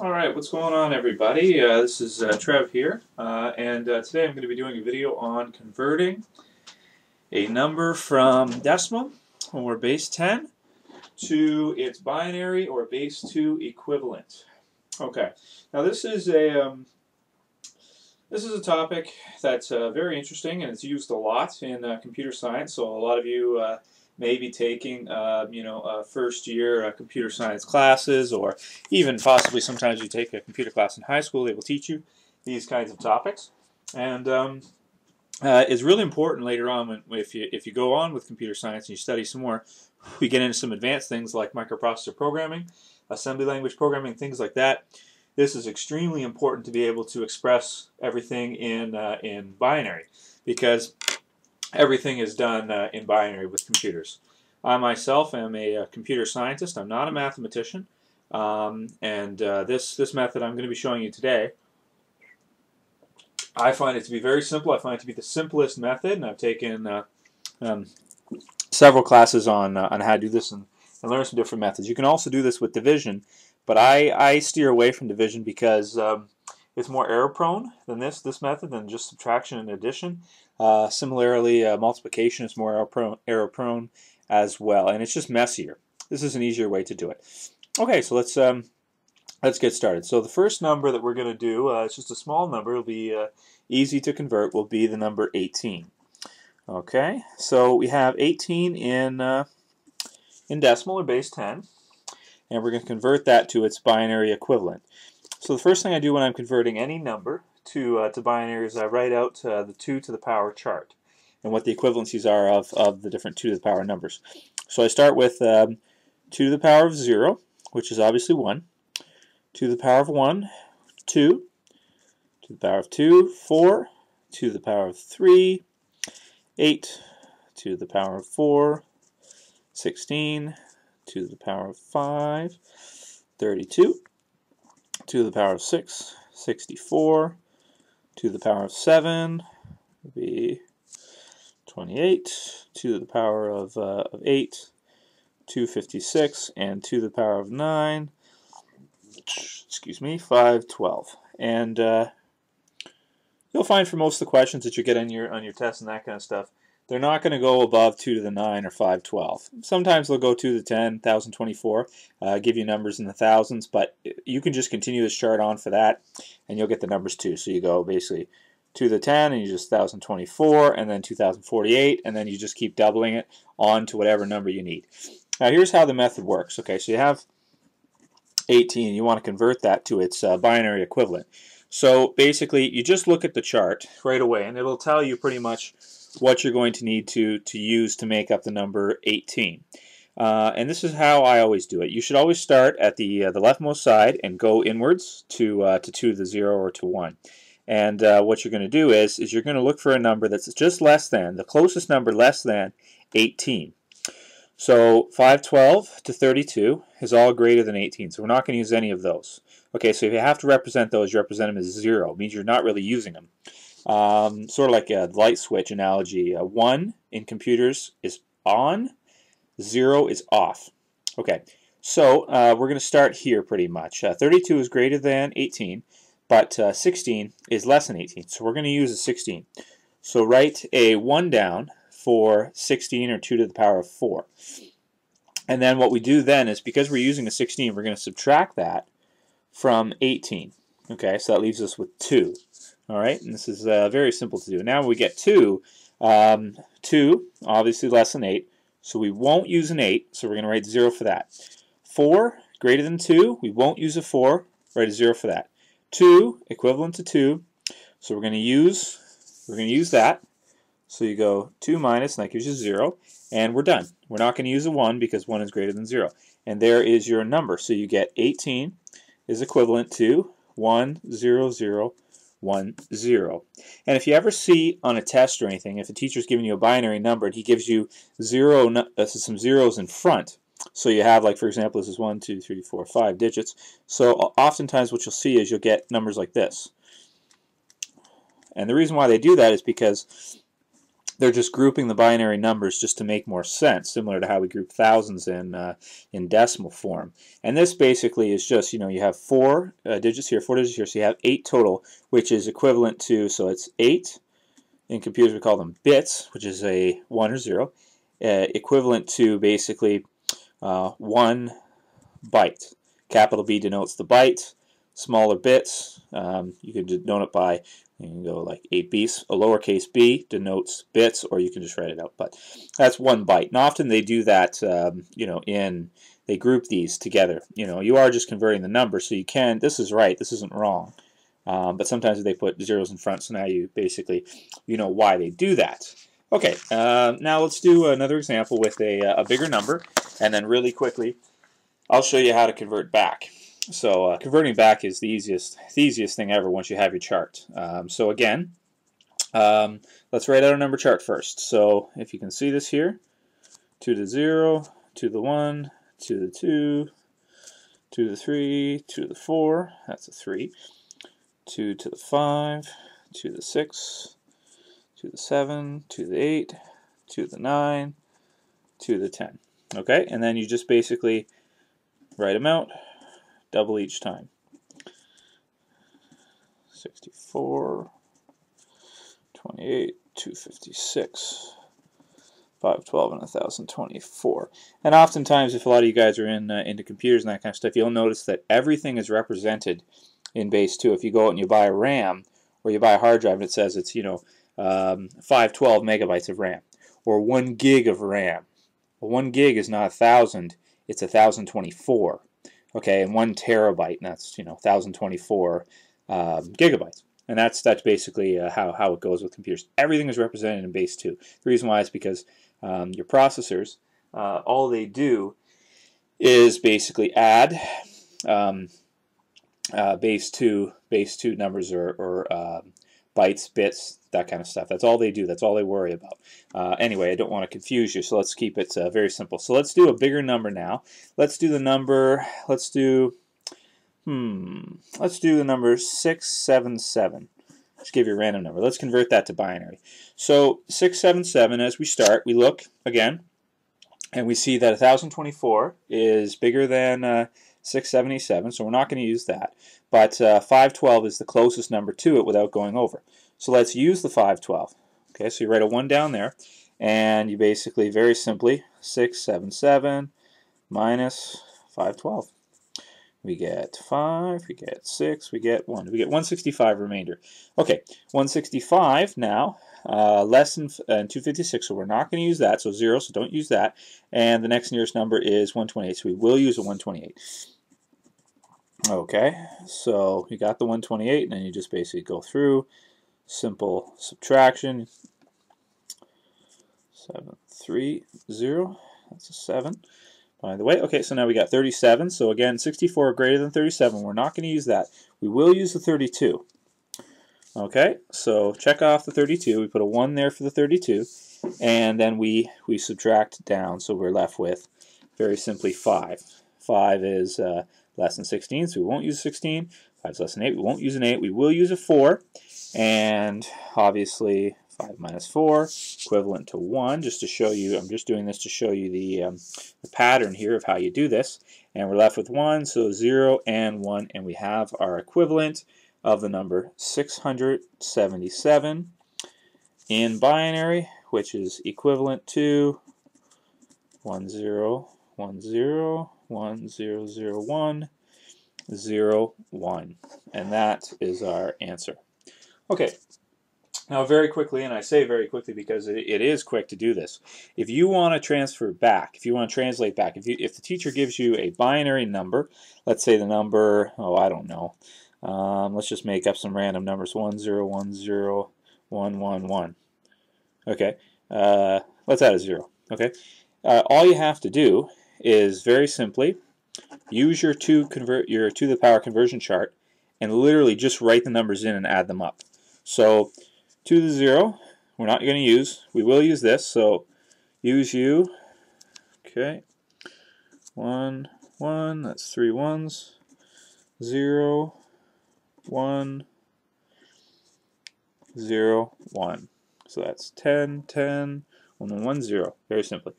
All right, what's going on, everybody? Uh, this is uh, Trev here, uh, and uh, today I'm going to be doing a video on converting a number from decimal or base 10 to its binary or base 2 equivalent. Okay, now this is a um, this is a topic that's uh, very interesting and it's used a lot in uh, computer science. So a lot of you maybe taking, uh, you know, first year uh, computer science classes, or even possibly sometimes you take a computer class in high school. They will teach you these kinds of topics, and um, uh, it's really important later on when if you if you go on with computer science and you study some more, we get into some advanced things like microprocessor programming, assembly language programming, things like that. This is extremely important to be able to express everything in uh, in binary because everything is done uh, in binary with computers. I myself am a, a, uh, computer scientist. I'm not a mathematician. Um, and uh, this, this method I'm going to be showing you today, I find it to be very simple. I find it to be the simplest method, and I've taken uh, um, several classes on, uh, on how to do this and, and learn some different methods. You can also do this with division, but I, I steer away from division because um, it's more error prone than this, this method, than just subtraction and addition. Uh, similarly, uh, multiplication is more error prone, error as well, and it's just messier. This is an easier way to do it. Okay, so let's um, let's get started. So the first number that we're going to do, uh, it's just a small number, it'll be uh, easy to convert, will be the number 18. Okay, so we have 18 in, uh, in decimal or base 10, and we're going to convert that to its binary equivalent. So the first thing I do when I'm converting any number to, uh, to binary is I write out uh, the 2 to the power chart and what the equivalencies are of, of the different 2 to the power numbers. So I start with um, 2 to the power of 0, which is obviously 1, 2 to the power of 1, 2, to the power of 2, 4, 2 to the power of 3, 8, to the power of 4, 16, to the power of 5, 32, to the power of 6, 64, to the power of 7 would be 28, to the power of, uh, of 8, 256, and to the power of 9, excuse me, 512. And uh, you'll find for most of the questions that you get on your, on your test and that kind of stuff, they're not going to go above 2 to the 9 or 512. Sometimes they'll go 2 to the 10, 1024, uh, give you numbers in the thousands, but you can just continue this chart on for that, and you'll get the numbers too. So you go basically 2 to the 10, and you just 1024, and then 2048, and then you just keep doubling it on to whatever number you need. Now here's how the method works. Okay, so you have 18, you want to convert that to its uh, binary equivalent. So basically, you just look at the chart right away, and it'll tell you pretty much what you're going to need to, to use to make up the number 18. Uh, and this is how I always do it. You should always start at the, uh, the leftmost side and go inwards to, uh, to 2 to the 0 or to 1. And uh, what you're going to do is, is you're going to look for a number that's just less than, the closest number less than 18. So 512 to 32 is all greater than 18, so we're not going to use any of those. Okay, so if you have to represent those, you represent them as 0. It means you're not really using them um, sort of like a light switch analogy. Uh, 1 in computers is on, 0 is off. Okay, so uh, we're going to start here pretty much. Uh, 32 is greater than 18, but uh, 16 is less than 18, so we're going to use a 16. So write a 1 down for 16 or 2 to the power of 4. And then what we do then is because we're using a 16, we're going to subtract that from 18. Okay, so that leaves us with 2. All right, and this is uh, very simple to do. Now we get 2. Um, 2, obviously less than 8, so we won't use an 8, so we're going to write 0 for that. 4, greater than 2, we won't use a 4, write a 0 for that. 2, equivalent to 2, so we're going to use we're going to use that. So you go 2 minus, and that gives you 0, and we're done. We're not going to use a 1 because 1 is greater than 0. And there is your number. So you get 18 is equivalent to 1, 0, 0, 1, 0. And if you ever see on a test or anything, if a teacher's giving you a binary number and he gives you zero, uh, some zeros in front, so you have, like, for example, this is 1, 2, 3, 4, 5 digits. So oftentimes what you'll see is you'll get numbers like this. And the reason why they do that is because they're just grouping the binary numbers just to make more sense, similar to how we group thousands in uh, in decimal form. And this basically is just, you know, you have four uh, digits here, four digits here, so you have eight total, which is equivalent to, so it's eight, in computers we call them bits, which is a one or zero, uh, equivalent to basically uh, one byte. Capital B denotes the byte, smaller bits, um, you can denote it by you can go like 8 b's. A lowercase b denotes bits, or you can just write it out. But that's one byte. And often they do that, um, you know, in they group these together. You know, you are just converting the number, so you can. This is right. This isn't wrong. Um, but sometimes they put zeros in front, so now you basically, you know, why they do that. Okay, uh, now let's do another example with a, a bigger number, and then really quickly, I'll show you how to convert back. So uh, converting back is the easiest, the easiest thing ever once you have your chart. Um, so again, um, let's write out a number chart first. So if you can see this here, 2 to 0, 2 to the 1, 2 to the 2, 2 to the 3, 2 to the 4, that's a 3, 2 to the 5, 2 to the 6, 2 to the 7, 2 to the 8, 2 to the 9, 2 to the 10. Okay, and then you just basically write them out, double each time. 64, 28, 256, 512, and 1024. And oftentimes, if a lot of you guys are in uh, into computers and that kind of stuff, you'll notice that everything is represented in base 2. If you go out and you buy a RAM, or you buy a hard drive and it says it's, you know, um, 512 megabytes of RAM, or 1 gig of RAM. Well, 1 gig is not a 1,000, it's a 1,024 okay, and one terabyte, and that's you know 1024 um, gigabytes. And that's that's basically uh, how, how it goes with computers. Everything is represented in base 2. The reason why is because um, your processors, uh, all they do is basically add um, uh, base 2 base 2 numbers or, or um, bytes, bits, that kind of stuff. That's all they do. That's all they worry about. Uh, anyway, I don't want to confuse you, so let's keep it uh, very simple. So let's do a bigger number now. Let's do the number, let's do, hmm, let's do the number 677. Just give you a random number. Let's convert that to binary. So 677, as we start, we look again, and we see that 1024 is bigger than uh, 677, so we're not going to use that. But uh, 512 is the closest number to it without going over. So let's use the 512. Okay, so you write a 1 down there, and you basically, very simply, 677 minus 512. We get 5, we get 6, we get 1. We get 165 remainder. Okay, 165 now, uh, less than uh, 256, so we're not going to use that, so 0, so don't use that. And the next nearest number is 128, so we will use a 128. Okay, so you got the 128, and then you just basically go through simple subtraction. 7, 3, 0. That's a 7. By the way, okay, so now we got 37. So again, 64 greater than 37. We're not going to use that. We will use the 32. Okay, so check off the 32. We put a 1 there for the 32. And then we, we subtract down. So we're left with, very simply, 5. 5 is uh, less than 16, so we won't use 16. 5 is less than 8, we won't use an 8. We will use a 4. And obviously 5 minus 4, equivalent to 1, just to show you, I'm just doing this to show you the, um, the pattern here of how you do this. And we're left with 1, so 0 and 1, and we have our equivalent of the number 677 in binary, which is equivalent to 1010 one zero zero one zero one, and that is our answer. Okay. Now, very quickly, and I say very quickly because it, is quick to do this. If you want to transfer back, if you want to translate back, if you, if the teacher gives you a binary number, let's say the number, oh, I don't know, um, let's just make up some random numbers, one zero one zero one one one. Okay, uh, let's add a zero. Okay, uh, all you have to do is very simply use your two convert your to the power conversion chart and literally just write the numbers in and add them up. So 2 to the 0, we're not going to use. We will use this, so use u. Okay. 1, 1, that's three ones. 0, 1, 0, 1. So that's 10, 10, 1, 1, 1, 0, very simply.